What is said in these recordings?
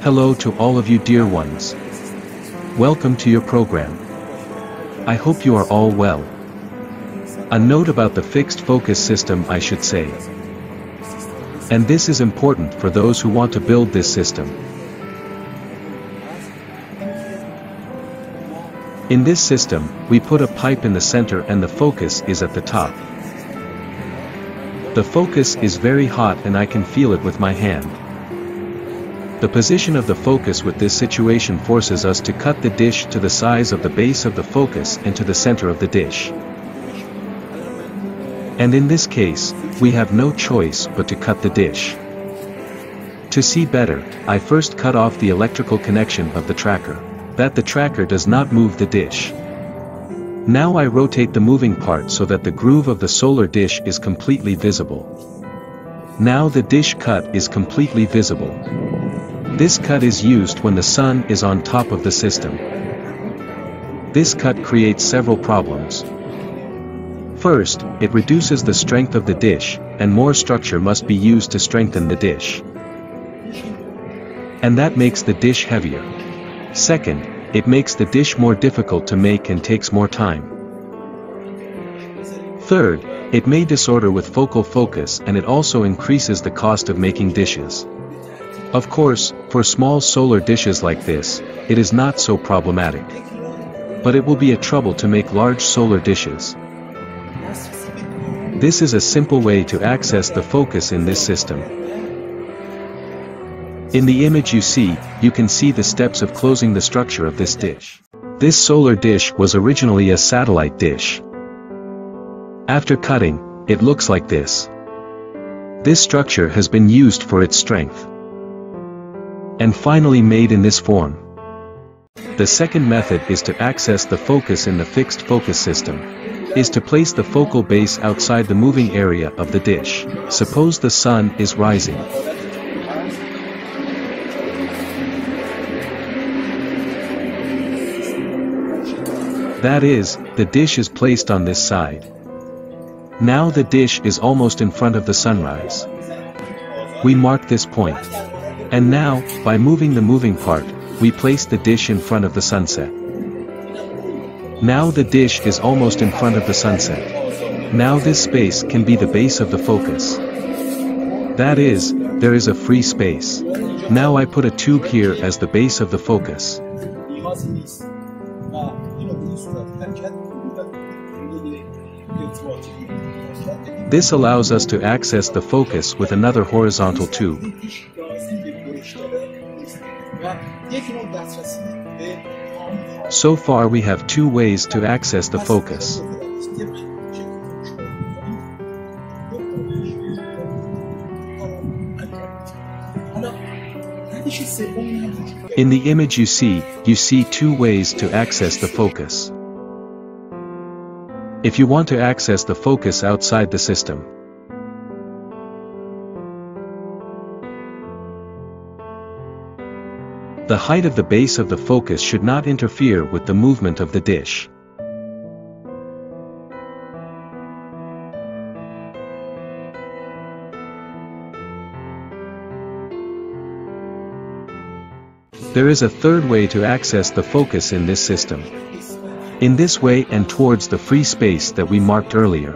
Hello to all of you dear ones. Welcome to your program. I hope you are all well. A note about the fixed focus system I should say. And this is important for those who want to build this system. In this system, we put a pipe in the center and the focus is at the top. The focus is very hot and I can feel it with my hand. The position of the focus with this situation forces us to cut the dish to the size of the base of the focus and to the center of the dish. And in this case, we have no choice but to cut the dish. To see better, I first cut off the electrical connection of the tracker, that the tracker does not move the dish. Now I rotate the moving part so that the groove of the solar dish is completely visible. Now the dish cut is completely visible. This cut is used when the sun is on top of the system. This cut creates several problems. First, it reduces the strength of the dish, and more structure must be used to strengthen the dish. And that makes the dish heavier. Second, it makes the dish more difficult to make and takes more time. Third, it may disorder with focal focus and it also increases the cost of making dishes. Of course, for small solar dishes like this, it is not so problematic. But it will be a trouble to make large solar dishes. This is a simple way to access the focus in this system. In the image you see, you can see the steps of closing the structure of this dish. This solar dish was originally a satellite dish. After cutting, it looks like this. This structure has been used for its strength. And finally made in this form. The second method is to access the focus in the fixed focus system, is to place the focal base outside the moving area of the dish. Suppose the sun is rising. That is, the dish is placed on this side. Now the dish is almost in front of the sunrise. We mark this point. And now, by moving the moving part, we place the dish in front of the sunset. Now the dish is almost in front of the sunset. Now this space can be the base of the focus. That is, there is a free space. Now I put a tube here as the base of the focus. This allows us to access the focus with another horizontal tube. So far we have two ways to access the focus. In the image you see, you see two ways to access the focus. If you want to access the focus outside the system, The height of the base of the focus should not interfere with the movement of the dish. There is a third way to access the focus in this system. In this way and towards the free space that we marked earlier.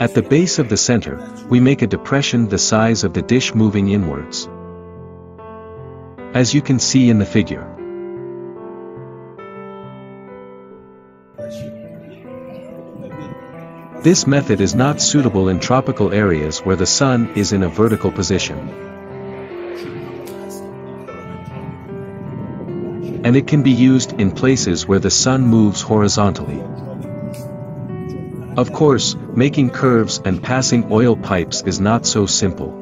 At the base of the center, we make a depression the size of the dish moving inwards as you can see in the figure. This method is not suitable in tropical areas where the sun is in a vertical position. And it can be used in places where the sun moves horizontally. Of course, making curves and passing oil pipes is not so simple.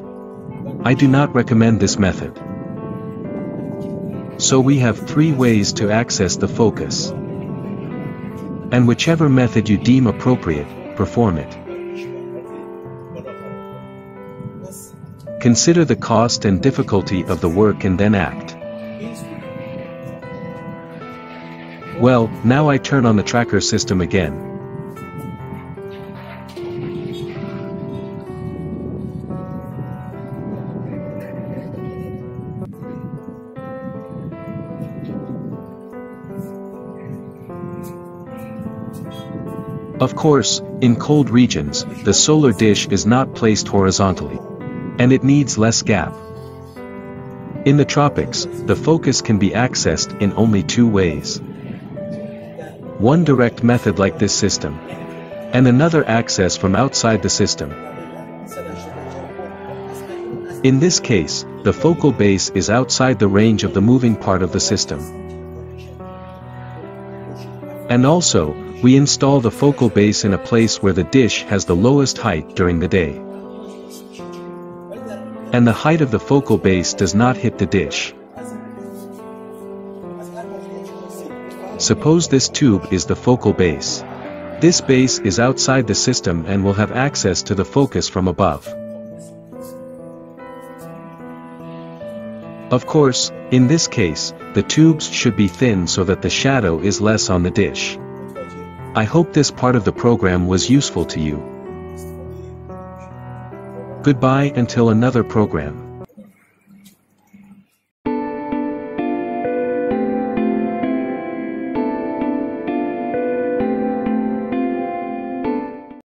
I do not recommend this method. So we have three ways to access the focus. And whichever method you deem appropriate, perform it. Consider the cost and difficulty of the work and then act. Well, now I turn on the tracker system again. Of course, in cold regions, the solar dish is not placed horizontally. And it needs less gap. In the tropics, the focus can be accessed in only two ways. One direct method like this system. And another access from outside the system. In this case, the focal base is outside the range of the moving part of the system. And also, we install the focal base in a place where the dish has the lowest height during the day and the height of the focal base does not hit the dish. Suppose this tube is the focal base. This base is outside the system and will have access to the focus from above. Of course, in this case, the tubes should be thin so that the shadow is less on the dish. I hope this part of the program was useful to you. Goodbye until another program.